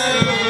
Hallelujah.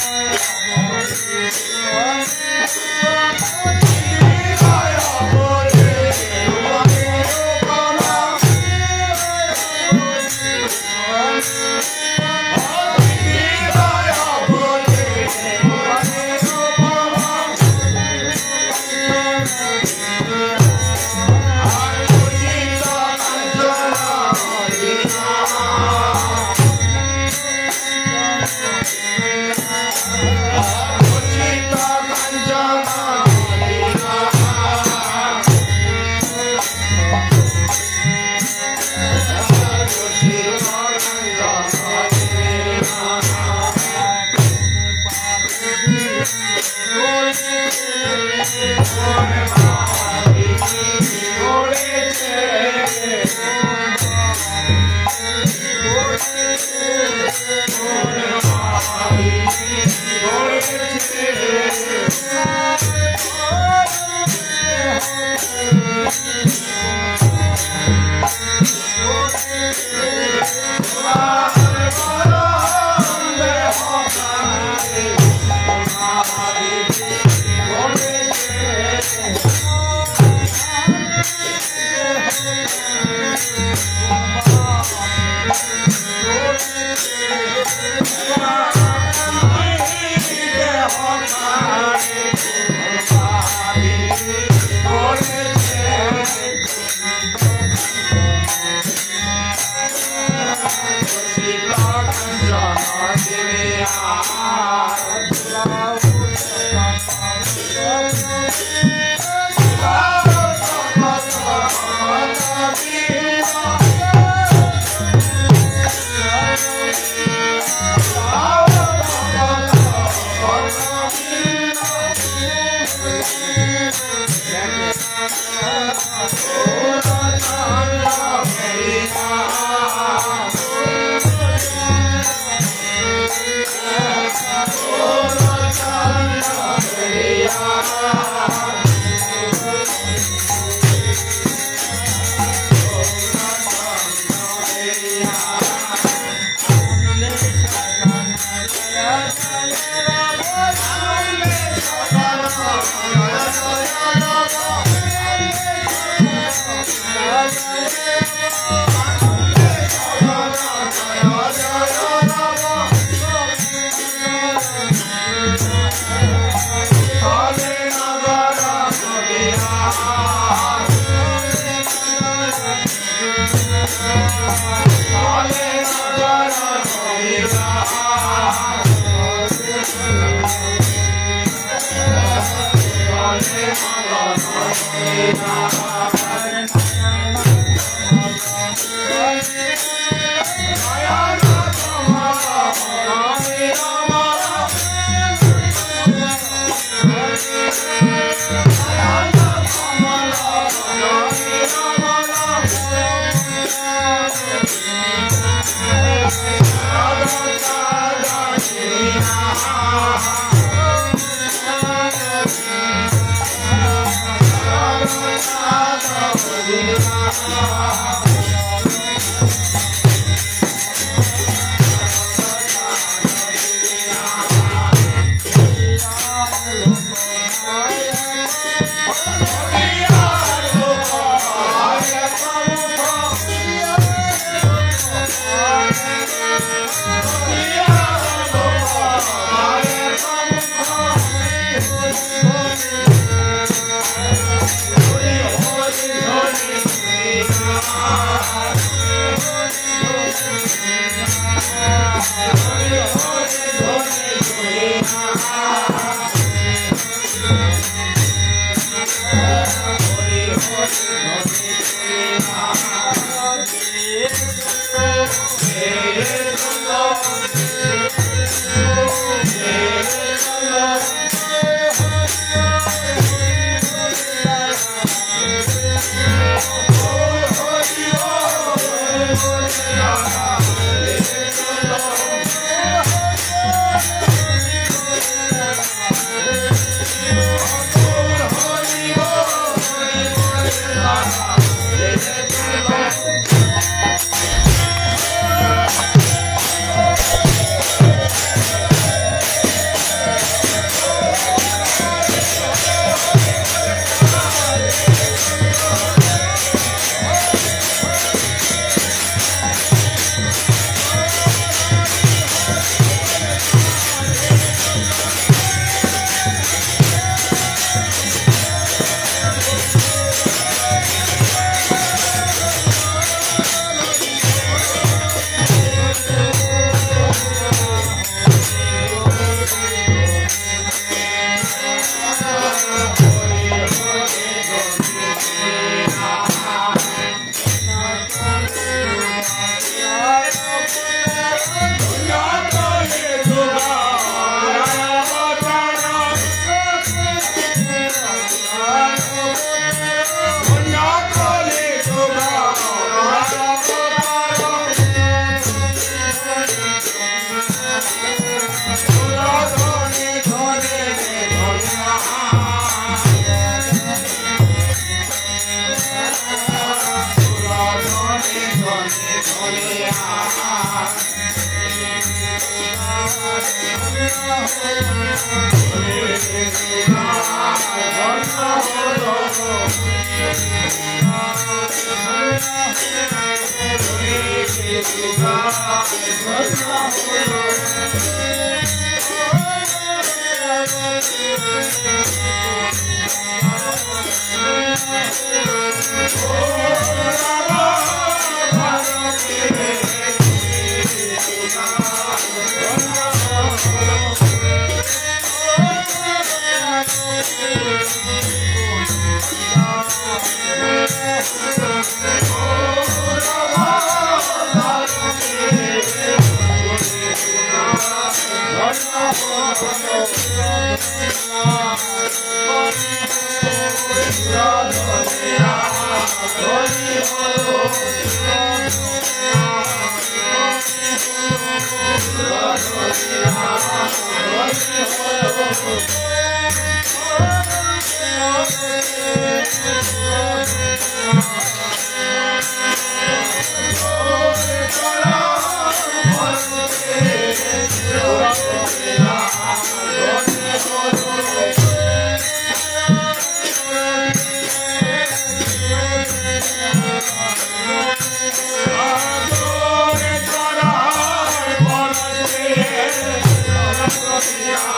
Thank you. Yes. Hare Hare Hare Hey, Oh, Oh, Yeah.